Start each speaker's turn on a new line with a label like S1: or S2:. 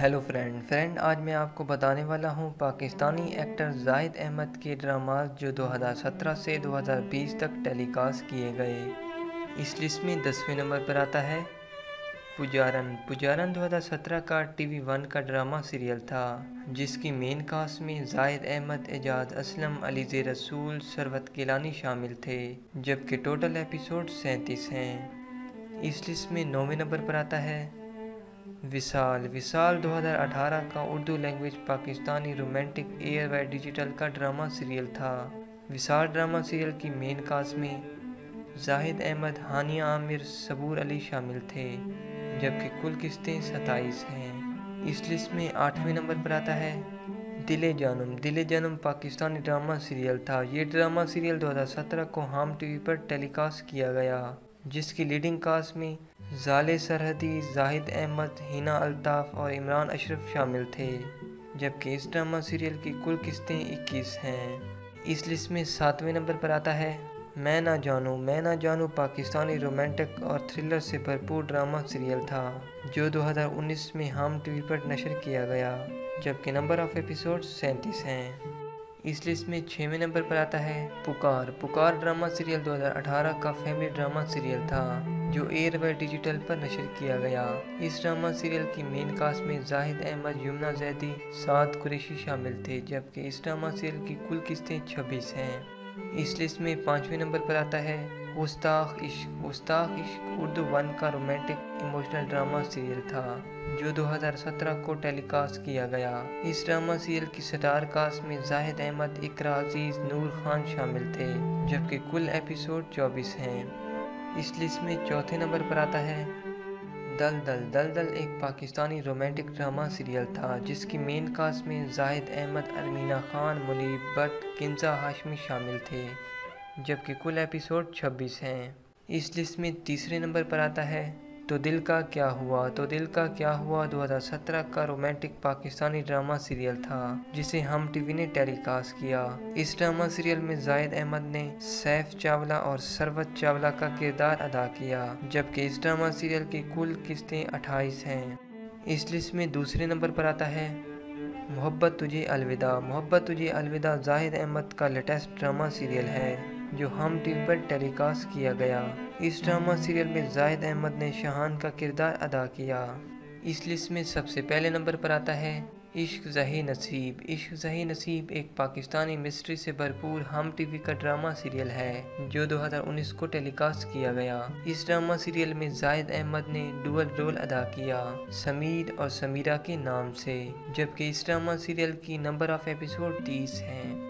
S1: Hello friend friend आज मैं आपको बताने वाला हूँ पाकिस्तानी एक्टर जाहिद अहमद के ड्रामाज जो 2017 से 2020 तक टेलीकास्ट किए गए। इस लिस्ट में दसवें नंबर पर आता है, पुजारन। पुजारन 2017 का टीवी वन का ड्रामा सीरियल था, जिसकी मेन कास्ट में जाहिद अहमद, एजाज असलम, अलीजे रसूल सरवत गिलानी शामिल थे, जबकि टोटल एपिसोड सैंतीस हैं। इस लिस्ट में नौवें नंबर पर आता है विशाल। विशाल 2018 का Urdu language Pakistani romantic air व डिजिटल का ड्रामा सीरियल था। विशाल ड्रामा सीरियल की मेन कास्ट में जाहिद अहमद, हानिया आमिर, सबूर अली शामिल थे, जबकि कुल किस्तें सताईस हैं। इस लिस्ट में आठवें नंबर पर आता है, दिले जानम। दिले जानम पाकिस्तानी ड्रामा सीरियल था। ये ड्रामा सीरियल 2017 को हाम टीवी पर टेलीकास्ट किया गया, जिसकी लीडिंग कास्ट में जाले सरहदी जाहिद अहमद, हिना अल्ताफ़ और इमरान अशरफ शामिल थे, जबकि इस ड्रामा सीरियल की कुल किस्तें 21 हैं। इस लिस्ट में सातवें नंबर पर आता है, मैं ना जानूँ, मैं ना जानू पाकिस्तानी रोमांटिक और थ्रिलर से भरपूर ड्रामा सीरियल था, जो 2019 में हम टीवी पर नशर किया गया, जबकि नंबर ऑफ़ एपिसोड सैंतीस हैं। इस लिस्ट में छवें नंबर पर आता है, पुकार। पुकार ड्रामा सीरियल 2018 का फैमिली ड्रामा सीरियल था। जो एयर व डिजिटल पर नशर किया गया। इस ड्रामा सीरियल की मेन कास्ट में जाहिद अहमद, यमुना जैदी, साद कुरेशी शामिल थे, जबकि इस ड्रामा सीरियल की कुल किस्तें छब्बीस हैं। इस लिस्ट में पाँचवें नंबर पर आता है गुस्ताख इश्क। गुस्ताख इश्क उर्दू वन का रोमांटिक इमोशनल ड्रामा सीरियल था, जो 2017 को टेलीकास्ट किया गया। इस ड्रामा सीरियल की स्टार कास्ट में जाहिद अहमद, इकरा अज़ीज़, नूर खान शामिल थे, जबकि कुल एपिसोड 24 हैं। इस लिस्ट में चौथे नंबर पर आता है, दल दल। दल दल एक पाकिस्तानी रोमांटिक ड्रामा सीरियल था, जिसकी मेन कास्ट में जाहिद अहमद अरमीना खान मुनीब भट्ट किन्जा हाशमी शामिल थे, जबकि कुल एपिसोड 26 हैं। इस लिस्ट में तीसरे नंबर पर आता है तो दिल का क्या हुआ? तो दिल का क्या हुआ? 2017 का रोमांटिक पाकिस्तानी ड्रामा सीरियल था, जिसे हम टीवी ने टेलीकास्ट किया। इस ड्रामा सीरियल में जायद अहमद ने सैफ चावला और सरवत चावला का किरदार अदा किया, जबकि इस ड्रामा सीरियल की कुल किस्तें 28 हैं। इस लिस्ट में दूसरे नंबर पर आता है, मोहब्बत तुझे अलविदा। मोहब्बत तुझे अलविदा जाहिद अहमद का लेटेस्ट ड्रामा सीरियल है। जो हम टीवी पर टेलीकास्ट किया गया। इस ड्रामा सीरियल में जाहिद अहमद ने शहान का किरदार अदा किया। इस लिस्ट में सबसे पहले नंबर पर आता है, इश्क जही नसीब। इश्क जही नसीब एक पाकिस्तानी मिस्ट्री से भरपूर हम टीवी का ड्रामा सीरियल है, जो 2019 को टेलीकास्ट किया गया। इस ड्रामा सीरियल में जाहिद अहमद ने डुअल रोल अदा किया, समीर और समीरा के नाम से, जबकि इस ड्रामा सीरियल की नंबर ऑफ़ एपिसोड तीस हैं।